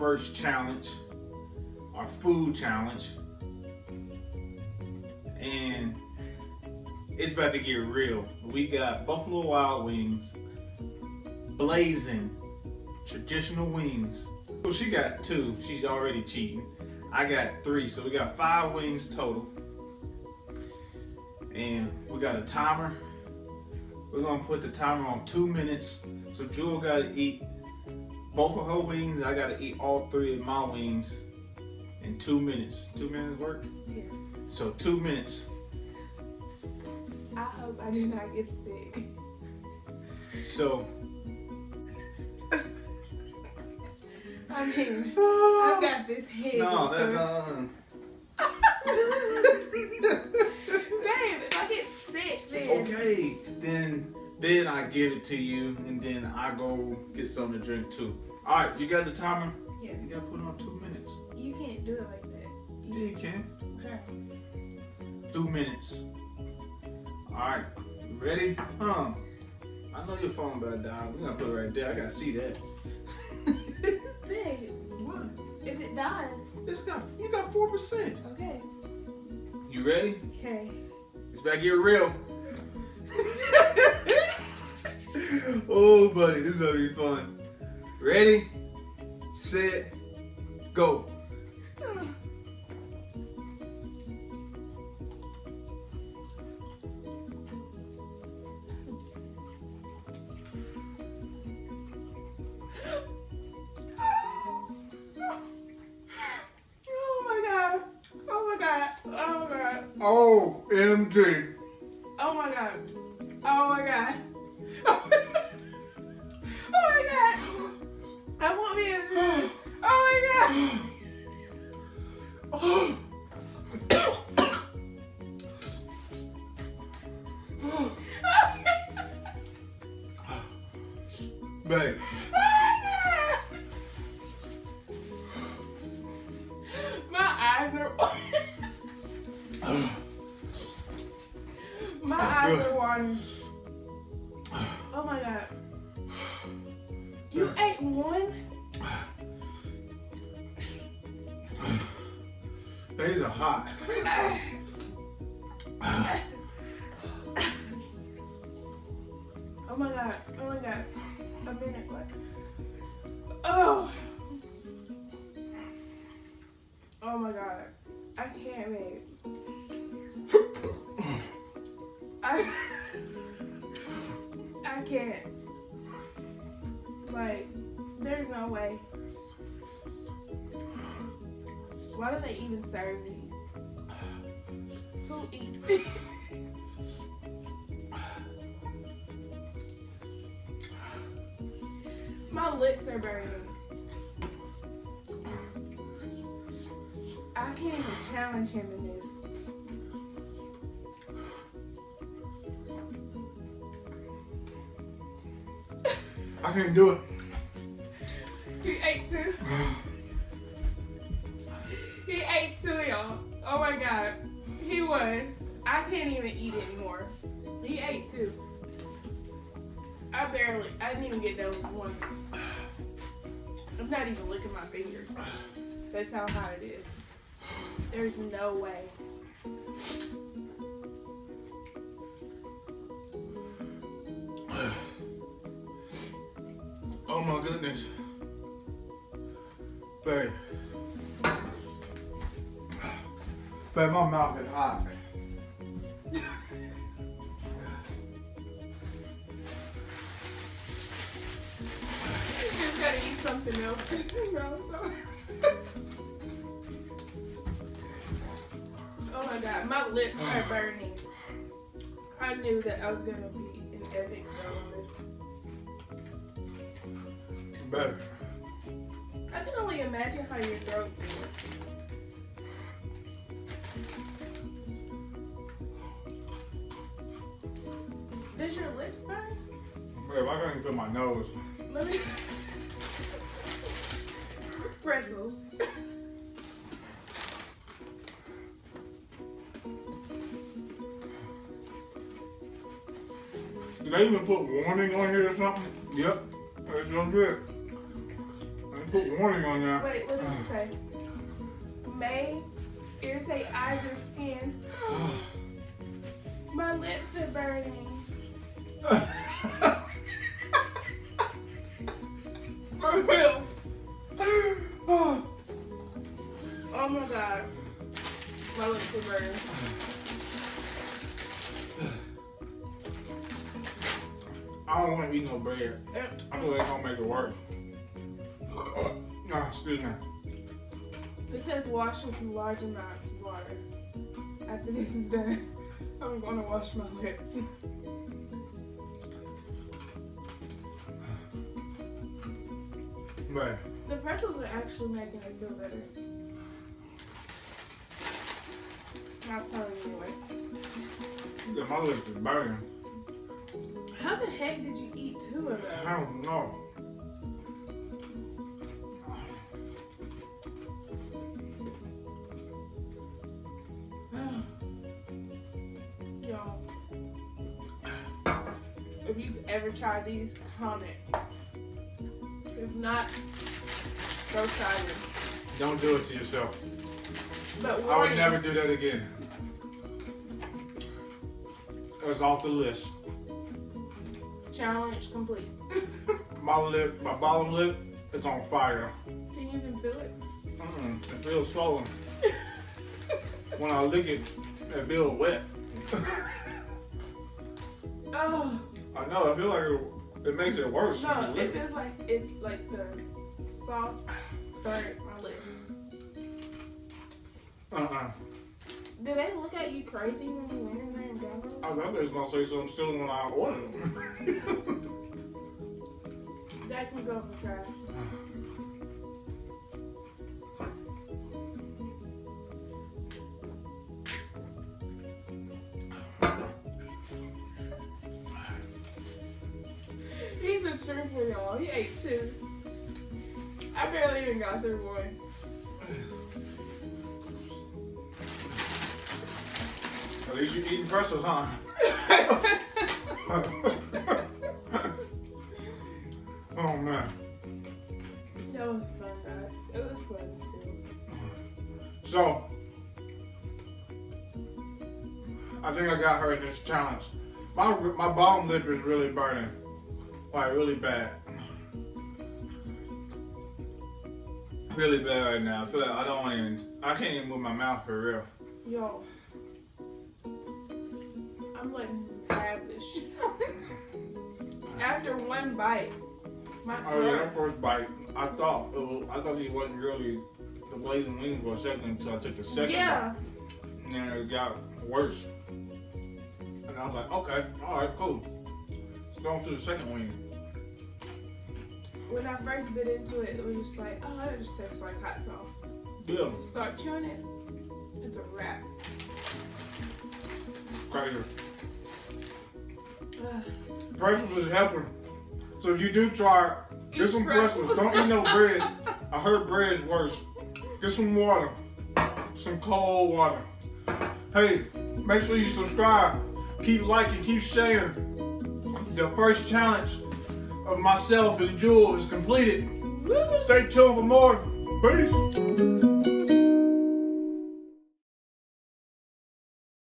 first challenge, our food challenge. And it's about to get real. We got Buffalo Wild Wings, blazing, traditional wings. So she got two, she's already cheating. I got three, so we got five wings total. And we got a timer. We're gonna put the timer on two minutes. So Jewel gotta eat both of her wings. I gotta eat all three of my wings in two minutes. Two minutes work? Yeah. So two minutes. I hope I do not get sick. So I mean, I've got this head. no, that, no, uh, Babe, if I get sick, then. Okay, then then I give it to you, and then I go get something to drink too. All right, you got the timer. Yeah. You gotta put on two minutes. You can't do it like that. Yeah, you can. Okay. Two minutes. All right, you ready? Huh? I know your phone about to die. We're gonna put it right there. I gotta see that. Babe, what? if it dies, It's got you got four percent. okay. You ready? Okay. It's about to get real. oh, buddy, this is gonna be fun. Ready, set, go. Oh my god. Oh my god. Oh my god. OMG. Babe. my eyes are My eyes are watering. These are hot. Oh my god. Oh my god. A minute left. Oh. Oh my god. I can't wait. I I can't. Like, there's no way. Why do they even serve these? Who eats these? My lips are burning. I can't even challenge him in this. I can't do it. He ate two. Mm. He ate two, y'all. Oh my god. He won. I can't even eat anymore. He ate two. I barely, I didn't even get with one. I'm not even licking my fingers. That's how hot it is. There's no way. Oh my goodness. Babe. Babe, my mouth is hot. You just gotta eat something else. oh my god, my lips are mm. burning. I knew that I was gonna be an epic fail Babe. I can only imagine how your throat feels. Does your lips burn? Babe, I can't even feel my nose. Let me. Pretzels. Did they even put warning on here or something? Yep. That's so good. Ain't put warning on there. Wait, what did it say? May irritate eyes or skin. My lips are burning. For real. oh, Oh my god. My lips are burning. I don't want to eat no bread. I feel like gonna make it work. Ah, excuse me. It says wash with large amounts of water. After this is done, I'm gonna wash my lips. But The pretzels are actually making it feel better. I'll tell you anyway. yeah, my lips is burning. How the heck did you eat two of them? I don't know. Y'all. If you've ever tried these, comment. Not, go them. Don't do it to yourself. But I would never do that again. That's off the list. challenge complete. My lip, my bottom lip, it's on fire. Can you even feel it? Mm, it feels swollen. when I lick it, it feels wet. Oh I know. I feel like it, it makes it worse. no! It feels like it's like the sauce burnt my lip. Uh-uh. Did they look at you crazy when you went in there and got them? I thought they was gonna say something silly when I ordered them. That can go in the trash. Y'all. He ate two. I barely even got through one. At least you're eating pretzels, huh? oh man. That was fun, guys. It was fun still. So, I think I got her in this challenge. My my bottom lip is really burning, like really bad, really bad right now. I feel like I don't want even. I can't even move my mouth for real. Yo. I'm letting him have this shit. After one bite, my Oh yeah, throat. that first bite, I thought it was, I thought he wasn't really the blazing wings for a second until I took the second Yeah. bite, and then it got worse. And I was like, okay, all right, cool. Go on to the second wing. When I first bit into it, it was just like, oh, it just tastes like hot sauce. Yeah, Start chewing it, it's a wrap. crazy. Pretzels is helping. So if you do try, it, get some pretzels. Don't eat no bread. I heard bread is worse. Get some water, some cold water. Hey, make sure you subscribe. Keep liking, keep sharing. The first challenge of myself and Jewel is completed. Stay tuned for more. Peace.